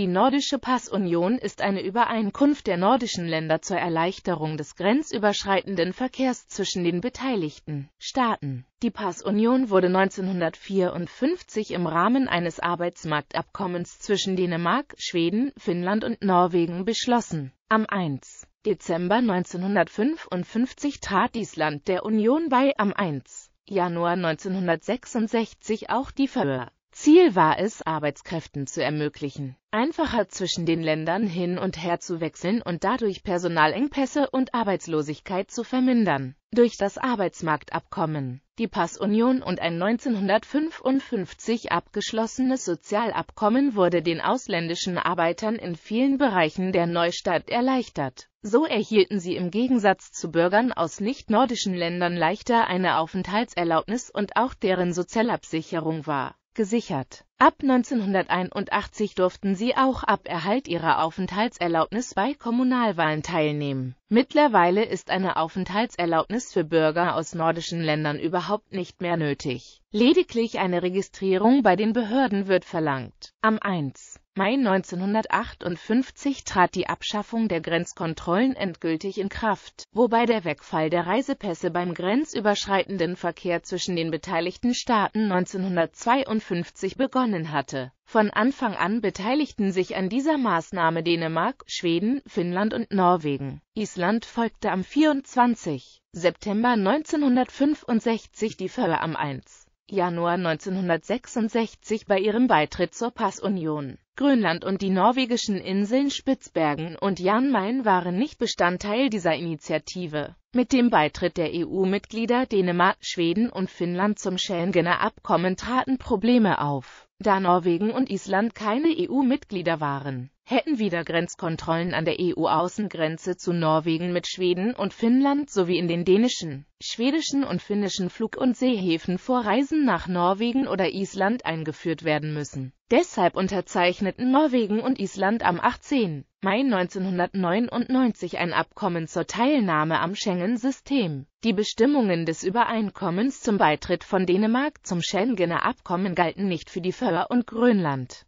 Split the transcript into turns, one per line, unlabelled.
Die Nordische Passunion ist eine Übereinkunft der nordischen Länder zur Erleichterung des grenzüberschreitenden Verkehrs zwischen den beteiligten Staaten. Die Passunion wurde 1954 im Rahmen eines Arbeitsmarktabkommens zwischen Dänemark, Schweden, Finnland und Norwegen beschlossen. Am 1. Dezember 1955 trat Island der Union bei, am 1. Januar 1966 auch die Färöer. Ziel war es, Arbeitskräften zu ermöglichen, einfacher zwischen den Ländern hin und her zu wechseln und dadurch Personalengpässe und Arbeitslosigkeit zu vermindern. Durch das Arbeitsmarktabkommen, die Passunion und ein 1955 abgeschlossenes Sozialabkommen wurde den ausländischen Arbeitern in vielen Bereichen der Neustadt erleichtert. So erhielten sie im Gegensatz zu Bürgern aus nicht-nordischen Ländern leichter eine Aufenthaltserlaubnis und auch deren Sozialabsicherung war gesichert. Ab 1981 durften sie auch ab Erhalt ihrer Aufenthaltserlaubnis bei Kommunalwahlen teilnehmen. Mittlerweile ist eine Aufenthaltserlaubnis für Bürger aus nordischen Ländern überhaupt nicht mehr nötig. Lediglich eine Registrierung bei den Behörden wird verlangt. Am 1. Mai 1958 trat die Abschaffung der Grenzkontrollen endgültig in Kraft, wobei der Wegfall der Reisepässe beim grenzüberschreitenden Verkehr zwischen den beteiligten Staaten 1952 begonnen hatte. Von Anfang an beteiligten sich an dieser Maßnahme Dänemark, Schweden, Finnland und Norwegen. Island folgte am 24. September 1965 die Färöer am 1. Januar 1966 bei ihrem Beitritt zur Passunion. Grönland und die norwegischen Inseln Spitzbergen und Jan Mayen waren nicht Bestandteil dieser Initiative. Mit dem Beitritt der EU-Mitglieder Dänemark, Schweden und Finnland zum Schengener Abkommen traten Probleme auf, da Norwegen und Island keine EU-Mitglieder waren hätten wieder Grenzkontrollen an der EU-Außengrenze zu Norwegen mit Schweden und Finnland sowie in den dänischen, schwedischen und finnischen Flug- und Seehäfen vor Reisen nach Norwegen oder Island eingeführt werden müssen. Deshalb unterzeichneten Norwegen und Island am 18. Mai 1999 ein Abkommen zur Teilnahme am Schengen-System. Die Bestimmungen des Übereinkommens zum Beitritt von Dänemark zum Schengener Abkommen galten nicht für die Färöer und Grönland